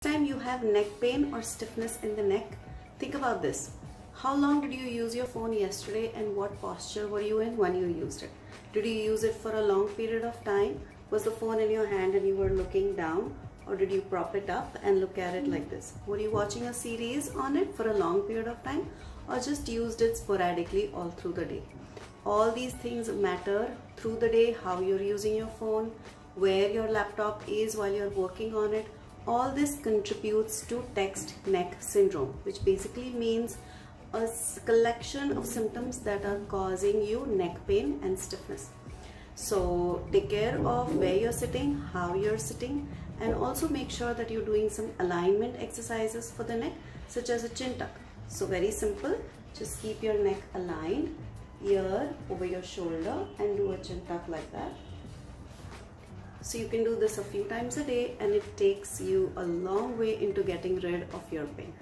time you have neck pain or stiffness in the neck, think about this. How long did you use your phone yesterday and what posture were you in when you used it? Did you use it for a long period of time? Was the phone in your hand and you were looking down or did you prop it up and look at it like this? Were you watching a series on it for a long period of time or just used it sporadically all through the day? All these things matter through the day, how you're using your phone, where your laptop is while you're working on it, all this contributes to text neck syndrome, which basically means a collection of symptoms that are causing you neck pain and stiffness. So take care of where you're sitting, how you're sitting, and also make sure that you're doing some alignment exercises for the neck, such as a chin tuck. So very simple, just keep your neck aligned, ear over your shoulder and do a chin tuck like that. So you can do this a few times a day and it takes you a long way into getting rid of your pain.